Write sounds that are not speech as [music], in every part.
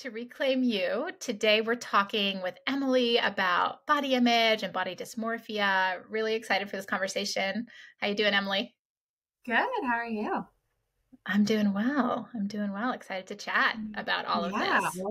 to Reclaim You. Today we're talking with Emily about body image and body dysmorphia. Really excited for this conversation. How you doing, Emily? Good. How are you? I'm doing well. I'm doing well. Excited to chat about all of yeah, this.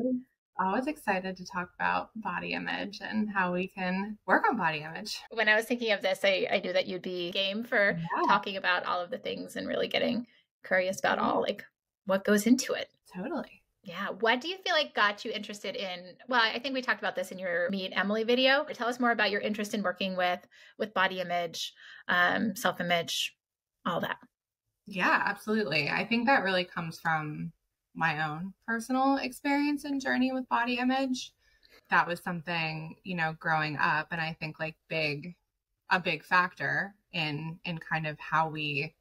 Always excited to talk about body image and how we can work on body image. When I was thinking of this, I, I knew that you'd be game for yeah. talking about all of the things and really getting curious about all like what goes into it. Totally. Yeah. What do you feel like got you interested in? Well, I think we talked about this in your Meet Emily video. Tell us more about your interest in working with with body image, um, self image, all that. Yeah, absolutely. I think that really comes from my own personal experience and journey with body image. That was something, you know, growing up and I think like big a big factor in in kind of how we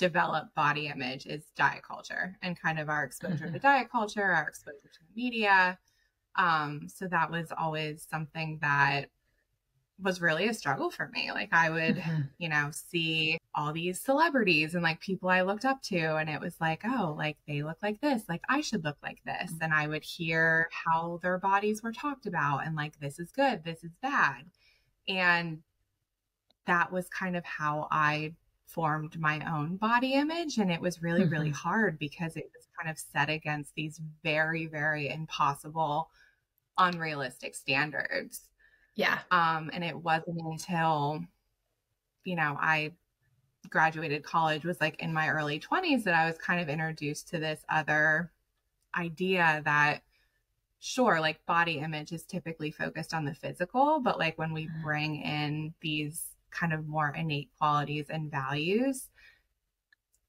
develop body image is diet culture and kind of our exposure mm-hmm. to diet culture, our exposure to the media. Um, so that was always something that was really a struggle for me. Like I would, mm-hmm. you know, see all these celebrities and like people I looked up to and it was like, oh, like they look like this, like I should look like this. Mm-hmm. And I would hear how their bodies were talked about and like this is good, this is bad. And that was kind of how I formed my own body image and it was really mm-hmm. really hard because it was kind of set against these very very impossible unrealistic standards yeah um and it wasn't until you know i graduated college was like in my early 20s that i was kind of introduced to this other idea that sure like body image is typically focused on the physical but like when we mm-hmm. bring in these kind of more innate qualities and values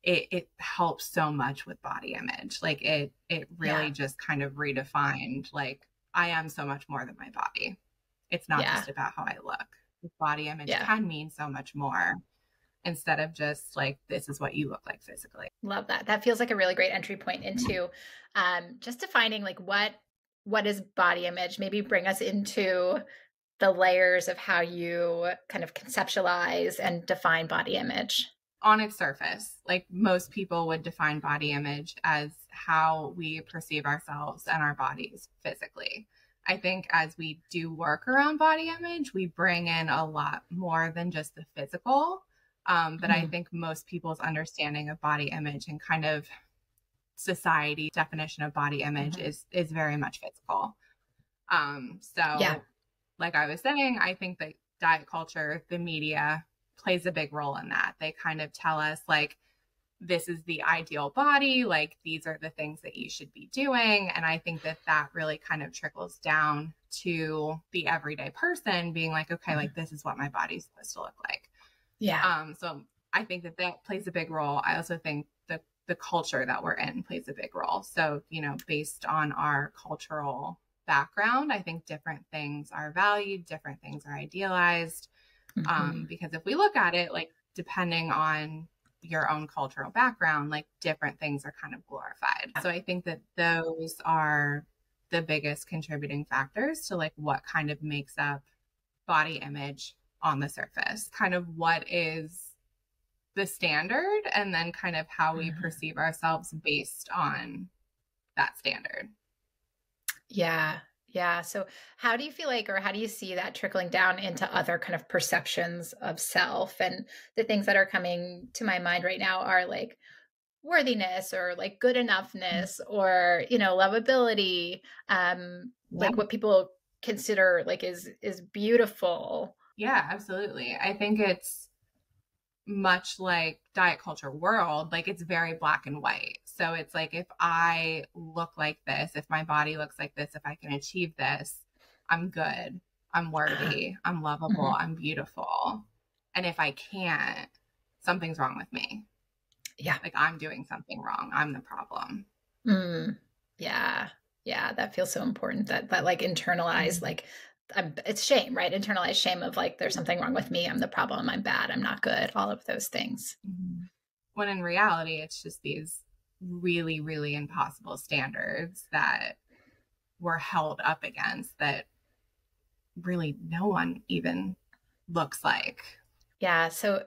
it, it helps so much with body image. Like it it really yeah. just kind of redefined like i am so much more than my body. It's not yeah. just about how i look. Body image yeah. can mean so much more instead of just like this is what you look like physically. Love that. That feels like a really great entry point into um just defining like what what is body image? Maybe bring us into the layers of how you kind of conceptualize and define body image? On its surface, like most people would define body image as how we perceive ourselves and our bodies physically. I think as we do work around body image, we bring in a lot more than just the physical. Um, but mm-hmm. I think most people's understanding of body image and kind of society definition of body image mm-hmm. is is very much physical. Um, so yeah like I was saying, I think that diet culture, the media plays a big role in that. They kind of tell us, like, this is the ideal body, like, these are the things that you should be doing. And I think that that really kind of trickles down to the everyday person being like, okay, like, this is what my body's supposed to look like. Yeah. Um, so I think that that plays a big role. I also think the the culture that we're in plays a big role. So, you know, based on our cultural background, I think different things are valued, different things are idealized. Um, mm-hmm. Um, because if we look at it, like depending on your own cultural background, like different things are kind of glorified. So I think that those are the biggest contributing factors to like what kind of makes up body image on the surface, kind of what is the standard, and then kind of how we mm-hmm. perceive ourselves based on that standard. Yeah. Yeah. So, how do you feel like, or how do you see that trickling down into other kind of perceptions of self? And the things that are coming to my mind right now are like worthiness or like good mm. enoughness or, you know, lovability, um, yeah. like what people consider like is is beautiful. Yeah, absolutely. I think it's much like diet culture world, like it's very black and white. So it's like if I look like this, if my body looks like this, if I can achieve this, I'm good. I'm worthy. [clears throat] I'm lovable. Mm-hmm. I'm beautiful. And if I can't, something's wrong with me. Yeah. Like I'm doing something wrong. I'm the problem. Mm. Yeah. Yeah. That feels so important that that like internalized, mm-hmm. like I'm, it's shame, right? Internalized shame of like, there's something wrong with me. I'm the problem. I'm bad. I'm not good. All of those things. Mm-hmm. When in reality, it's just these really, really impossible standards that were held up against that really no one even looks like. Yeah. So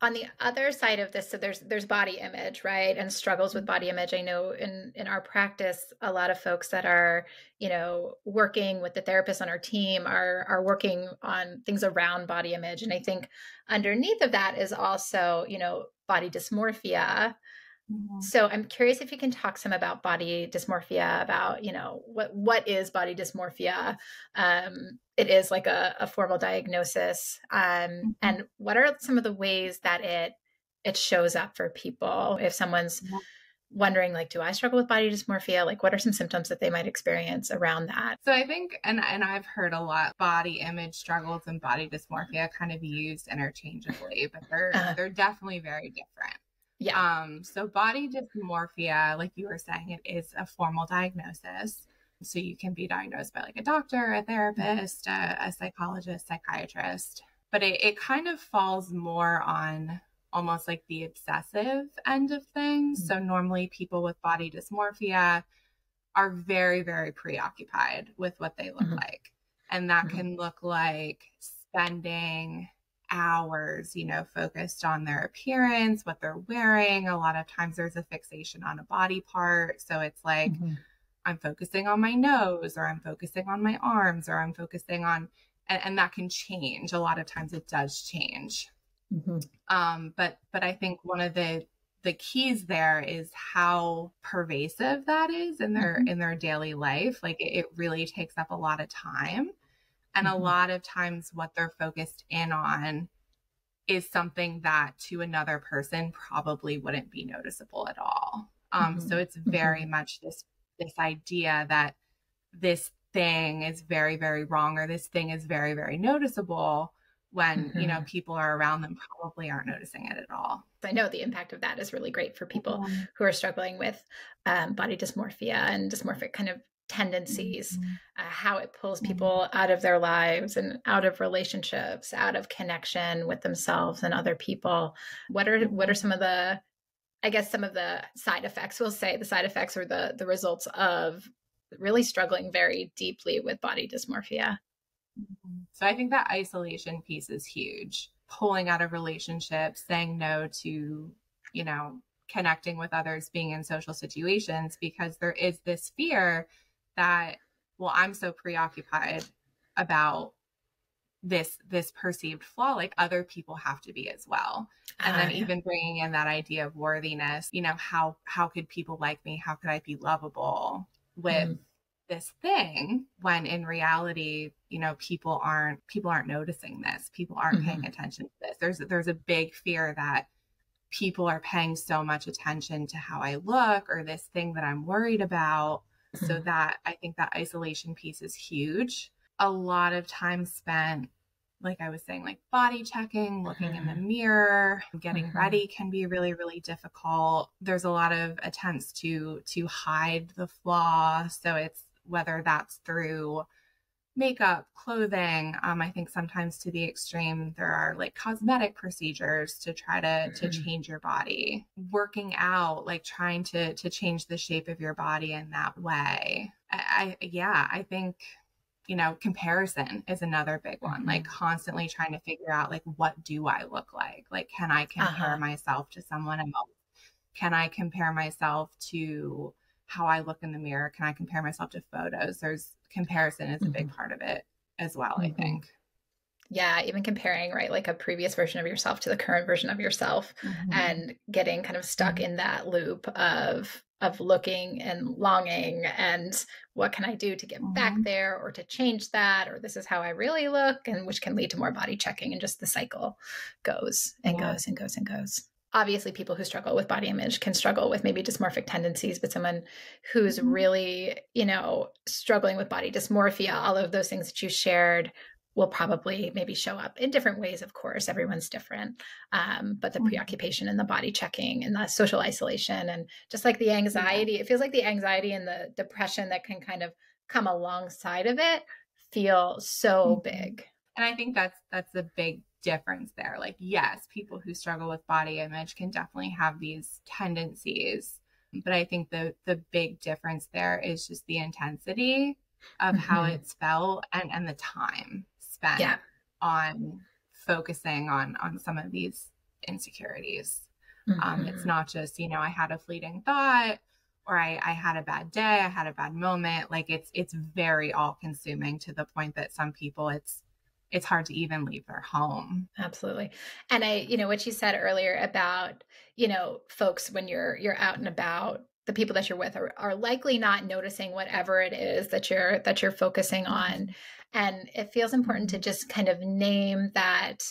on the other side of this so there's there's body image right and struggles with body image i know in in our practice a lot of folks that are you know working with the therapists on our team are are working on things around body image and i think underneath of that is also you know body dysmorphia Mm-hmm. So I'm curious if you can talk some about body dysmorphia, about you know what what is body dysmorphia. Um, it is like a, a formal diagnosis, um, mm-hmm. and what are some of the ways that it it shows up for people if someone's wondering like do i struggle with body dysmorphia like what are some symptoms that they might experience around that so i think and and i've heard a lot body image struggles and body dysmorphia kind of used interchangeably but they're uh, they're definitely very different yeah. Um, so body dysmorphia, like you were saying, it is a formal diagnosis. So you can be diagnosed by like a doctor, a therapist, a, a psychologist, psychiatrist. But it, it kind of falls more on almost like the obsessive end of things. Mm-hmm. So normally people with body dysmorphia are very, very preoccupied with what they look mm-hmm. like. And that mm-hmm. can look like spending hours, you know, focused on their appearance, what they're wearing. A lot of times there's a fixation on a body part. So it's like, mm-hmm. I'm focusing on my nose, or I'm focusing on my arms, or I'm focusing on, and, and that can change. A lot of times it does change. Mm-hmm. Um, but but I think one of the the keys there is how pervasive that is in their mm-hmm. in their daily life. Like it, it really takes up a lot of time. And mm-hmm. a lot of times, what they're focused in on is something that to another person probably wouldn't be noticeable at all. Um, mm-hmm. So it's very mm-hmm. much this this idea that this thing is very very wrong or this thing is very very noticeable when you know mm-hmm. people are around them probably aren't noticing it at all i know the impact of that is really great for people who are struggling with um, body dysmorphia and dysmorphic kind of tendencies, mm-hmm. uh, how it pulls people out of their lives and out of relationships, out of connection with themselves and other people. What are what are some of the I guess some of the side effects, we'll say the side effects or the the results of really struggling very deeply with body dysmorphia. Mm-hmm. So I think that isolation piece is huge. Pulling out of relationships, saying no to, you know, connecting with others, being in social situations because there is this fear that well i'm so preoccupied about this this perceived flaw like other people have to be as well and uh, then yeah. even bringing in that idea of worthiness you know how how could people like me how could i be lovable with mm. this thing when in reality you know people aren't people aren't noticing this people aren't mm-hmm. paying attention to this there's there's a big fear that people are paying so much attention to how i look or this thing that i'm worried about so mm-hmm. that I think that isolation piece is huge. A lot of time spent like I was saying, like body checking, looking in the mm-hmm. mirror, getting mm-hmm. ready can be really, really difficult. There's a lot of attempts to to hide the flaw. So it's whether that's through makeup, clothing. Um, I think sometimes to the extreme, there are like cosmetic procedures to try to mm-hmm. to change your body. Working out, like trying to to change the shape of your body in that way. I, I yeah, I think you know comparison is another big one mm-hmm. like constantly trying to figure out like what do i look like like can i compare uh-huh. myself to someone else can i compare myself to how i look in the mirror can i compare myself to photos there's comparison is a big mm-hmm. part of it as well, mm-hmm. I think. Yeah, even comparing, right, like a previous version of yourself to the current version of yourself mm-hmm. and getting kind of stuck mm-hmm. in that loop of of looking and longing and what can I do to get back mm-hmm. there or to change that or this is how I really look and which can lead to more body checking and just the cycle goes and yeah. goes and goes and goes obviously people who struggle with body image can struggle with maybe dysmorphic tendencies but someone who's mm-hmm. really you know struggling with body dysmorphia all of those things that you shared will probably maybe show up in different ways of course everyone's different um, but the mm-hmm. preoccupation and the body checking and the social isolation and just like the anxiety it feels like the anxiety and the depression that can kind of come alongside of it feel so mm-hmm. big and i think that's that's the big difference there. Like, yes, people who struggle with body image can definitely have these tendencies, but I think the the big difference there is just the intensity of mm-hmm. how it's felt and and the time spent yeah. on focusing on on some of these insecurities. Mm-hmm. Um, it's mm-hmm. not just, you know, I had a fleeting thought or I, I had a bad day, I had a bad moment. Like it's it's very all consuming to the point that some people it's it's hard to even leave their home. Absolutely. And I, you know, what you said earlier about, you know, folks when you're you're out and about, the people that you're with are, are likely not noticing whatever it is that you're that you're focusing on. And it feels important to just kind of name that,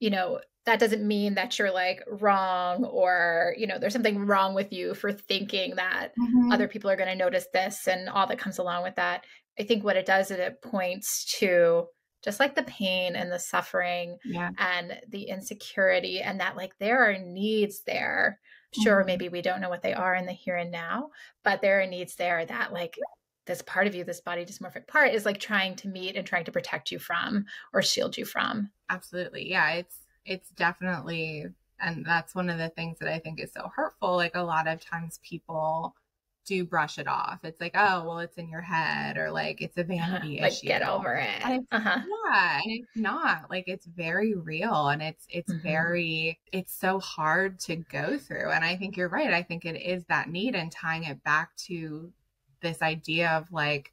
you know, that doesn't mean that you're like wrong or you know there's something wrong with you for thinking that mm-hmm. other people are going to notice this and all that comes along with that i think what it does is it points to just like the pain and the suffering yeah. and the insecurity and that like there are needs there sure mm-hmm. maybe we don't know what they are in the here and now but there are needs there that like this part of you this body dysmorphic part is like trying to meet and trying to protect you from or shield you from absolutely yeah it's it's definitely and that's one of the things that I think is so hurtful. Like a lot of times people do brush it off. It's like, oh, well, it's in your head, or like it's a [laughs] vanity like, issue. Get over it. Uh-huh. Yeah, and it's not. Like it's very real, and it's it's mm-hmm. very it's so hard to go through. And I think you're right. I think it is that need, and tying it back to this idea of like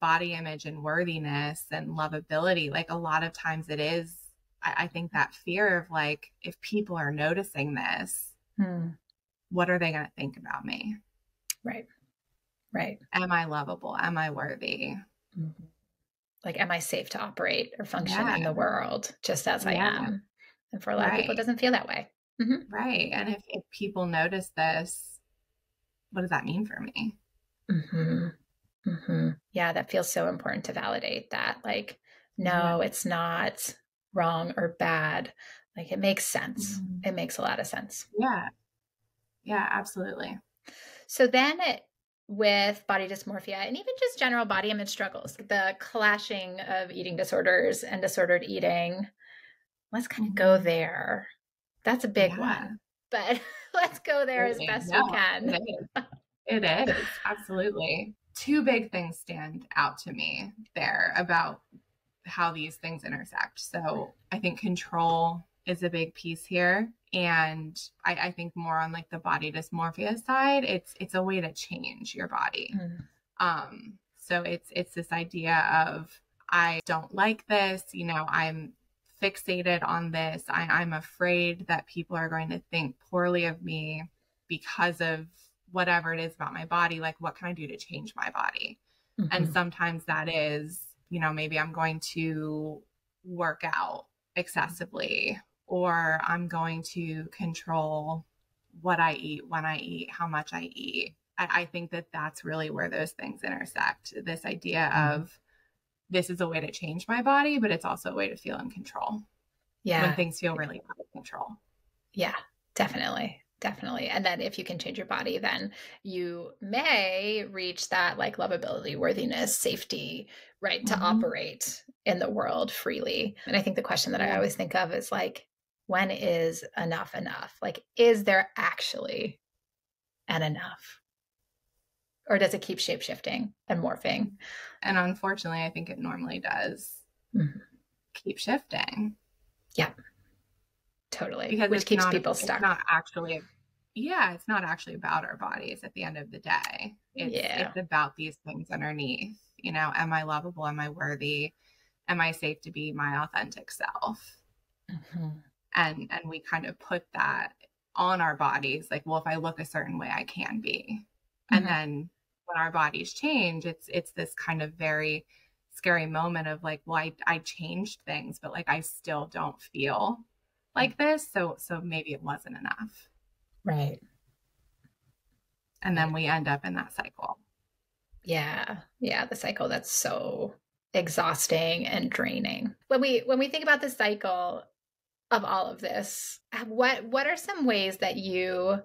body image and worthiness and lovability. Like a lot of times it is I, I think that fear of like, if people are noticing this, hmm. what are they going to think about me? Right. Right. Am I lovable? Am I worthy? Mm-hmm. Like, am I safe to operate or function yeah. in the world just as yeah. I am? And for a lot right. of people, it doesn't feel that way. Mm-hmm. Right. And if, if people notice this, what does that mean for me? Mm-hmm. Mm-hmm. Yeah, that feels so important to validate that. Like, no, yeah. it's not wrong or bad. Like it makes sense. Mm-hmm. It makes a lot of sense. Yeah. Yeah, absolutely. So then it, with body dysmorphia and even just general body image struggles, the clashing of eating disorders and disordered eating, let's kind of go mm-hmm. there. That's a big yeah. one, but [laughs] let's go there as best no, we can. It is. it is. Absolutely. Two big things stand out to me there about how these things intersect. So I think control is a big piece here. And I, I think more on like the body dysmorphia side, it's it's a way to change your body. Mm. Um, so it's it's this idea of I don't like this, you know, I'm fixated on this. I, I'm afraid that people are going to think poorly of me because of whatever it is about my body. Like, what can I do to change my body? Mm-hmm. And sometimes that is you know, maybe I'm going to work out excessively or I'm going to control what I eat, when I eat, how much I eat. I, I think that that's really where those things intersect. This idea mm-hmm. of this is a way to change my body, but it's also a way to feel in control. Yeah. When things feel really out of control. Yeah, definitely definitely and then if you can change your body then you may reach that like lovability worthiness safety right to mm-hmm. operate in the world freely and i think the question that i always think of is like when is enough enough? Like is there actually an enough? Or does it keep shape shifting and morphing? And unfortunately i think it normally does mm-hmm. keep shifting. Yeah totally because which keeps not, people stuck. it's not actually yeah it's not actually about our bodies at the end of the day. It's, yeah. it's about these things underneath you know am i lovable? Am i worthy? Am i safe to be my authentic self? Mm-hmm. And and we kind of put that on our bodies like well if i look a certain way i can be. Mm-hmm. and then when our bodies change it's it's this kind of very scary moment of like well I, I changed things but like i still don't feel like this so so maybe it wasn't enough. Right. And then we end up in that cycle. Yeah. Yeah the cycle that's so exhausting and draining. When we when we think about the cycle of all of this what what are some ways that you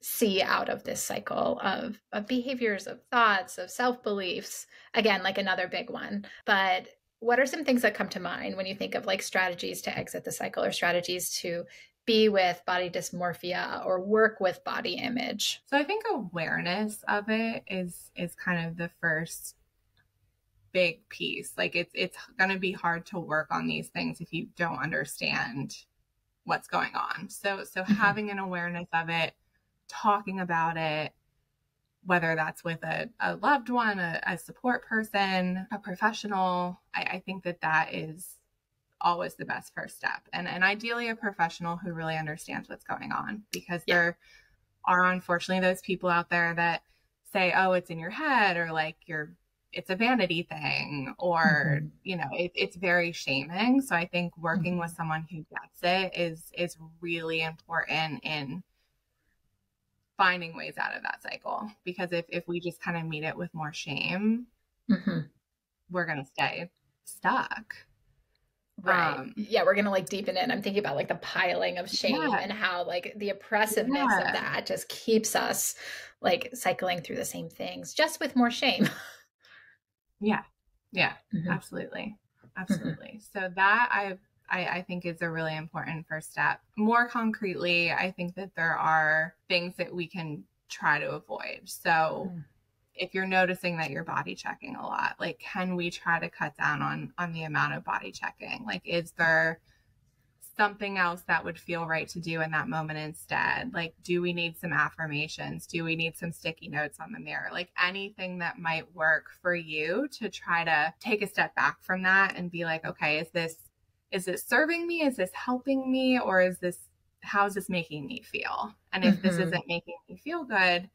see out of this cycle of of behaviors of thoughts of self beliefs again like another big one but what are some things that come to mind when you think of like strategies to exit the cycle or strategies to be with body dysmorphia or work with body image? So i think awareness of it is is kind of the first big piece like it's it's going to be hard to work on these things if you don't understand what's going on. So so mm-hmm. having an awareness of it, talking about it, whether that's with a, a loved one, a, a, support person, a professional, I, I think that that is always the best first step. And and ideally a professional who really understands what's going on because yeah. there are unfortunately those people out there that say, "Oh, it's in your head," or like you're it's a vanity thing or mm-hmm. you know it, it's very shaming so i think working mm-hmm. with someone who gets it is is really important in finding ways out of that cycle because if if we just kind of meet it with more shame mm-hmm. we're gonna stay stuck right um, yeah we're gonna like deepen it i'm thinking about like the piling of shame yeah. and how like the oppressiveness yeah. of that just keeps us like cycling through the same things just with more shame [laughs] Yeah. Yeah. Mm-hmm. Absolutely. Mm-hmm. Absolutely. Mm-hmm. So that I've I, I, think is a really important first step. More concretely, I think that there are things that we can try to avoid. So mm. if you're noticing that you're body checking a lot, like can we try to cut down on on the amount of body checking? Like is there something else that would feel right to do in that moment instead? Like, do we need some affirmations? Do we need some sticky notes on the mirror? Like, anything that might work for you to try to take a step back from that and be like, okay, is this, is this serving me? Is this helping me? Or is this, how's this making me feel? And if mm-hmm. this isn't making me feel good,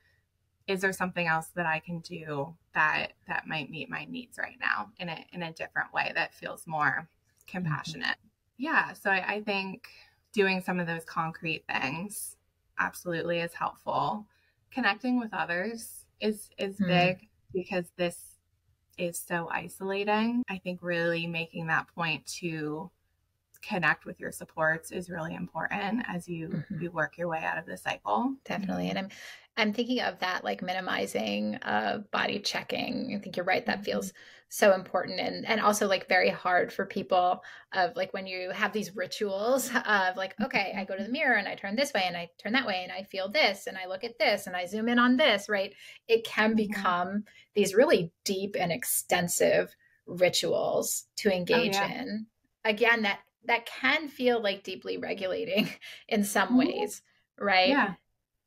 is there something else that I can do that that might meet my needs right now in a in a different way that feels more mm-hmm. compassionate? Mm-hmm yeah, so I, I think doing some of those concrete things absolutely is helpful. Connecting with others is is mm. big because this is so isolating. I think really making that point to connect with your supports is really important as you mm-hmm. you work your way out of the cycle. Definitely. And I'm I'm thinking of that like minimizing uh body checking. I think you're right that mm-hmm. feels so important and and also like very hard for people of like when you have these rituals of like okay i go to the mirror and i turn this way and i turn that way and i feel this and i look at this and i zoom in on this right it can mm-hmm. become these really deep and extensive rituals to oh, engage oh, yeah. in again that that can feel like deeply regulating [laughs] in some mm-hmm. ways right yeah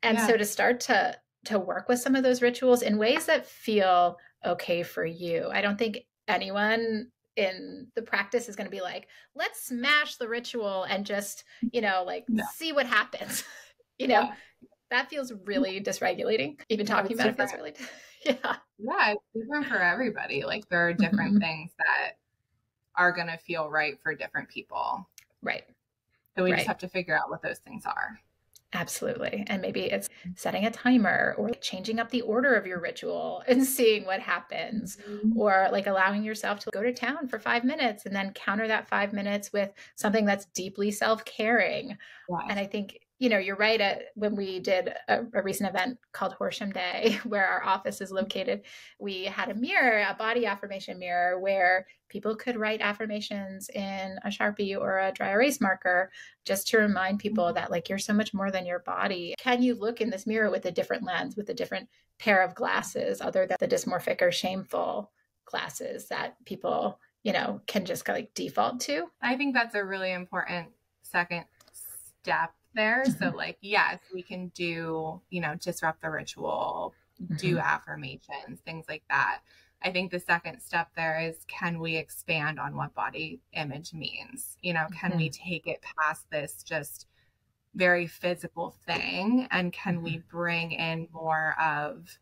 and yeah. so to start to to work with some of those rituals in ways that feel okay for you. I don't think anyone in the practice is going to be like, let's smash the ritual and just, you know, like no. see what happens. [laughs] you know, yeah. that feels really dysregulating. Even talking about different. it feels really, [laughs] yeah. Yeah, it's different for everybody. Like there are different mm-hmm. things that are going to feel right for different people. Right. So we right. just have to figure out what those things are. Absolutely. And maybe it's setting a timer or changing up the order of your ritual and [laughs] seeing what happens, mm-hmm. or like allowing yourself to go to town for five minutes and then counter that five minutes with something that's deeply self caring. And I think you know, you're right. At, when we did a, a, recent event called Horsham Day, [laughs] where our office is mm-hmm. located, we had a mirror, a body affirmation mirror, where people could write affirmations in a Sharpie or a dry erase marker just to remind people mm-hmm. that, like, you're so much more than your body. Can you look in this mirror with a different lens, with a different pair of glasses, other than the dysmorphic or shameful glasses that people, you know, can just like default to? I think that's a really important second step there. So, mm-hmm. like, yes, we can do, you know, disrupt the ritual, mm-hmm. do affirmations, things like that. I think the second step there is can we expand on what body image means? You know, can mm-hmm. we take it past this just very physical thing and can we mm-hmm. bring in more of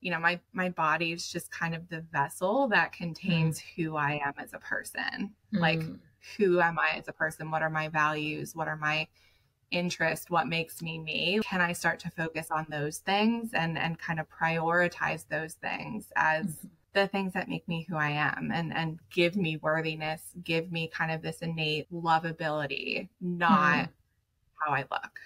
you know my my body is just kind of the vessel that contains mm-hmm. who I am as a person. Like mm. who am I as a person? What are my values? What are my interest what makes me me can i start to focus on those things and and kind of prioritize those things as mm-hmm. the things that make me who i am and and give me worthiness give me kind of this innate lovability not mm. how i look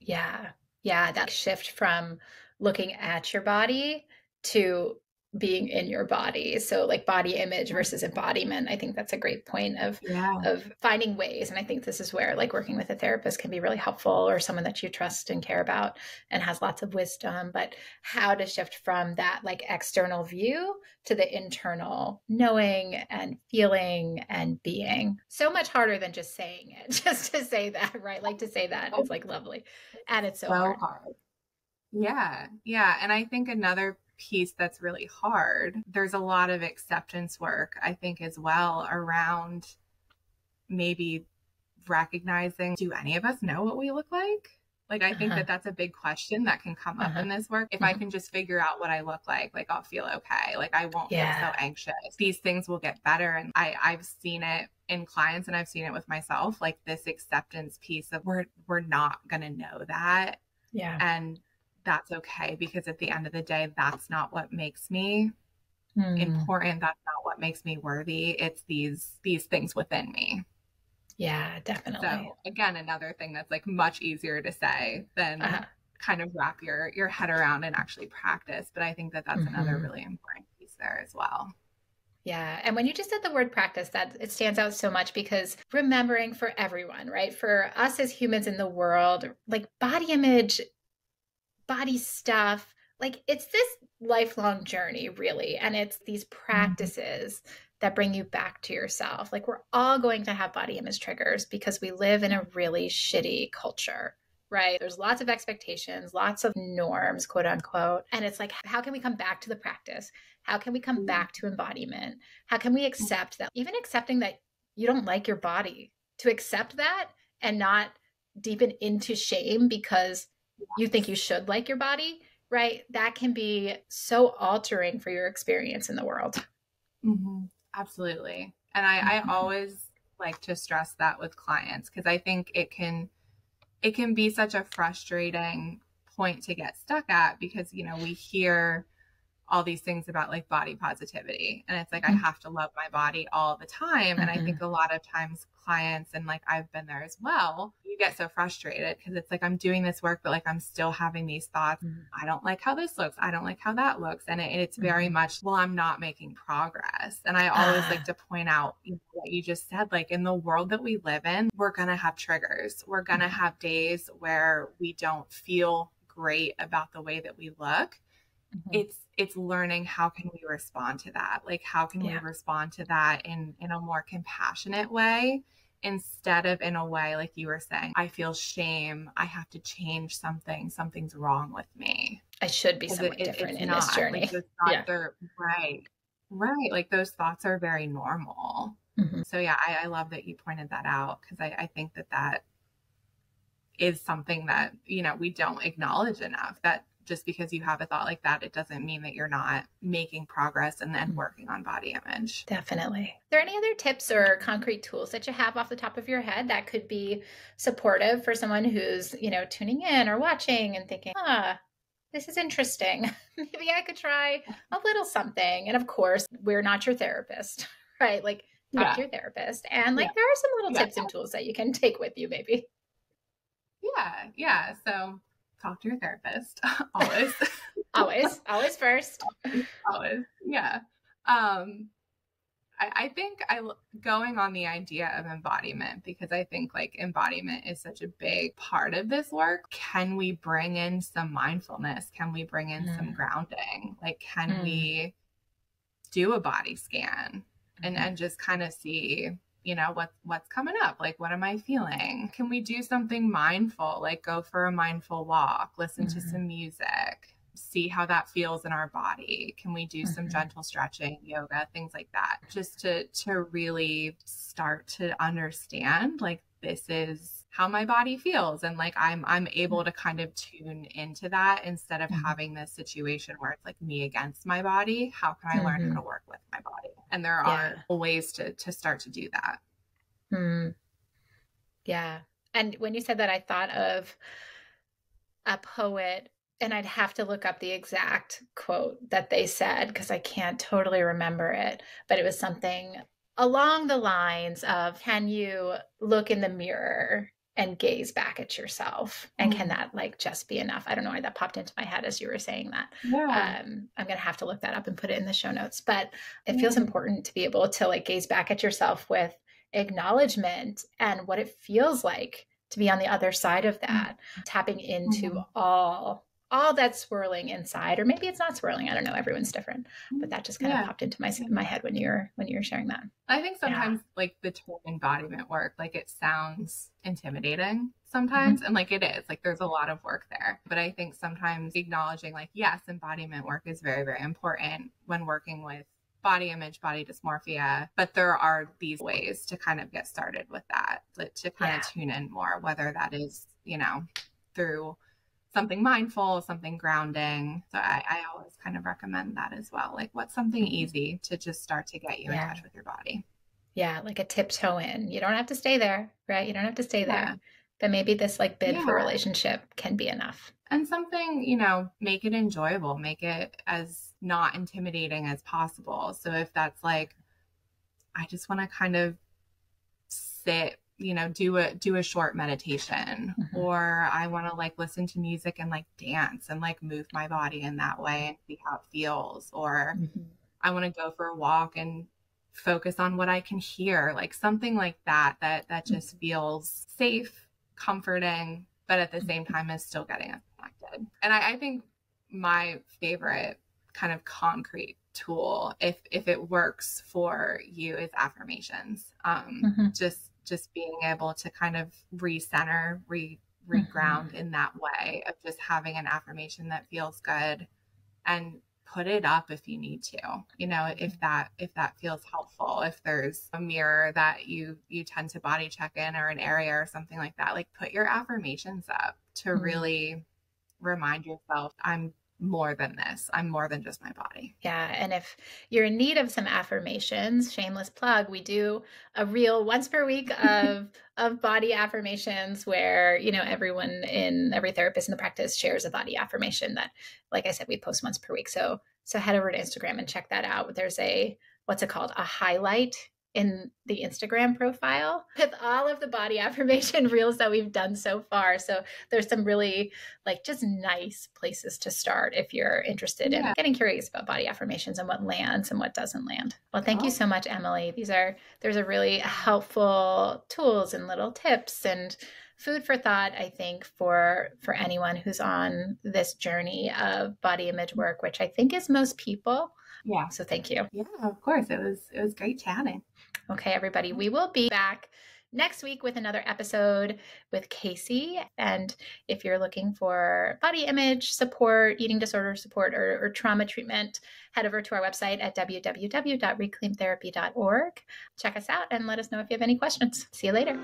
yeah yeah that shift from looking at your body to being in your body. So like body image versus embodiment. I think that's a great point of yeah. of finding ways. And I think this is where like working with a therapist can be really helpful or someone that you trust and care about and has lots of wisdom. But how to shift from that like external view to the internal knowing and feeling and being. So much harder than just saying it. [laughs] Just to say that, right? Like to say that is oh. like lovely. And it's so, so hard. hard. Yeah. Yeah. And I think another piece that's really hard. There's a lot of acceptance work, I think, as well around maybe recognizing do any of us know what we look like? Like, I think uh-huh. that that's a big question that can come up uh-huh. in this work. If I mm-hmm. can just figure out what I look like, like I'll feel okay. Like I won't yeah. feel so anxious. These things will get better. And I, I've seen it in clients and I've seen it with myself, like this acceptance piece of we're, we're not going to know that. Yeah. And that's okay because at the end of the day, that's not what makes me mm. important. That's not what makes me worthy. It's these these things within me. Yeah, definitely. So again, another thing that's like much easier to say than uh-huh. kind of wrap your your head around and actually practice. But I think that that's mm-hmm. another really important piece there as well. Yeah. And when you just said the word practice, that it stands out so much because remembering for everyone, right? For us as humans in the world, like body image body stuff. Like it's this lifelong journey, really. And it's these mm-hmm. practices mm-hmm. that bring you back to yourself. Like we're all going to have body image triggers because we live in a really shitty culture right? There's lots of expectations, lots of norms, quote unquote. And it's like, how can we come back to the practice? How can we come mm-hmm. back to embodiment? How can we accept that? Even accepting that you don't like your body, to accept that and not deepen into shame because you think you should like your body, right? That can be so altering for your experience in the world. Mm-hmm. Absolutely. And I, mm-hmm. I always like to stress that with clients because I think it can it can be such a frustrating point to get stuck at because you know we hear all these things about like body positivity. And it's like, mm-hmm. I have to love my body all the time. Mm-hmm. And I think mm-hmm. a lot of times clients, and like I've been there as well, you get so frustrated because it's like, I'm doing this work, but like I'm still having these thoughts. Mm-hmm. I don't like how this looks. I don't like how that looks. And it, it's very mm-hmm. much, well, I'm not making progress. And I always like [sighs] to point out you know, what you just said. Like in the world that we live in, we're going to have triggers. We're going to mm-hmm. have days where we don't feel great about the way that we look. It's it's learning how can we respond to that like how can yeah. we respond to that in in a more compassionate way instead of in a way like you were saying i feel shame i have to change something something's wrong with me i should be somewhat it, different in not. this journey like [laughs] yeah. are, right right like those thoughts are very normal mm-hmm. so yeah I, I, love that you pointed that out because I, I think that that is something that you know we don't acknowledge enough that just because you have a thought like that, it doesn't mean that you're not making progress and then mm-hmm. working on body image. Definitely. Are there any other tips or concrete tools that you have off the top of your head that could be supportive for someone who's, you know, tuning in or watching and thinking, ah, this is interesting. [laughs] Maybe I could try a little something. And of course, we're not your therapist, [laughs] right? Like, talk yeah. to your therapist. And like, yeah. there are some little yeah. tips and tools that you can take with you, maybe. Yeah. Yeah. So, talk to your therapist [laughs] always [laughs] always always first [laughs] always yeah um I, I think I going on the idea of embodiment because I think like embodiment is such a big part of this work. Can we bring in some mindfulness? Can we bring in mm. some grounding? Like, can mm. we do a body scan and mm-hmm. and just kind of see you know what what's coming up like what am i feeling can we do something mindful like go for a mindful walk listen mm-hmm. to some music see how that feels in our body can we do mm-hmm. some gentle stretching yoga things like that just to to really start to understand like this is how my body feels and like i'm i'm able to kind of tune into that instead of mm-hmm. having this situation where it's like me against my body how can i mm-hmm. learn how mm-hmm. to work with my body and there yeah. are ways to to start to do that hmm. yeah and when you said that i thought of a poet and I'd have to look up the exact quote that they said because I can't totally remember it, but it was something along the lines of Can you look in the mirror and gaze back at yourself and can that like just be enough i don't know why that popped into my head as you were saying that yeah. um, i'm gonna have to look that up and put it in the show notes but it yeah. feels important to be able to like gaze back at yourself with acknowledgement and what it feels like to be on the other side of mm-hmm. that mm-hmm. tapping into mm-hmm. all all that swirling inside or maybe it's not swirling i don't know everyone's different but that just kind yeah. of popped into my my head when you were when you were sharing that i think sometimes yeah. like the term embodiment work like it sounds intimidating sometimes mm-hmm. and like it is like there's a lot of work there but i think sometimes acknowledging like yes embodiment work is very very important when working with body image, body dysmorphia. But there are these ways to kind of get started with that, to kind yeah. of tune in more, whether that is, you know, through something mindful, something grounding. So I, I, always kind of recommend that as well. Like, what's something mm-hmm. easy to just start to get you yeah. in touch with your body? Yeah, like a tiptoe in. You don't have to stay there, right? You don't have to stay there. Yeah. But maybe this like bid yeah. for relationship can be enough. And something, you know, make it enjoyable, make it as not intimidating as possible. So if that's like, I just want to kind of sit you know do a do a short meditation mm-hmm. or i want to like listen to music and like dance and like move my body in that way and see how it feels or mm-hmm. i want to go for a walk and focus on what i can hear like something like that that that mm-hmm. just mm-hmm. feels safe comforting but at the same mm-hmm. time is still getting us connected and I, I think my favorite kind of concrete tool if if it works for you is affirmations um mm-hmm. just just being able to kind of recenter, re reground mm-hmm. in that way of just having an affirmation that feels good and put it up if you need to you know if mm-hmm. that if that feels helpful if there's a mirror that you you tend to body check in or an area or something like that like put your affirmations up to mm-hmm. really remind yourself i'm more than this. I'm more than just my body. Yeah. And if you're in need of some affirmations, shameless plug, we do a reel once per week [laughs] of of body affirmations where, you know, everyone in every therapist in the practice shares a body affirmation that, like I said, we post once per week. So so head over to Instagram and check that out. There's a what's it called? A highlight in the Instagram profile with all of the body [laughs] affirmation reels that we've done so far. So there's some really like just nice places to start if you're interested yeah. in getting curious about body affirmations and what lands and what doesn't land. Well, thank oh. you so much, Emily. These are there's a really helpful tools and little tips and food for thought i think for for anyone who's on this journey of body image work which i think is most people yeah so thank you yeah of course it was it was great chatting Okay, everybody, we will be back next week with another episode with Casey. And if you're looking for body image support, eating disorder support, or, or, trauma treatment, head over to our website at www.reclaimtherapy.org. Check us out and let us know if you have any questions. See you later.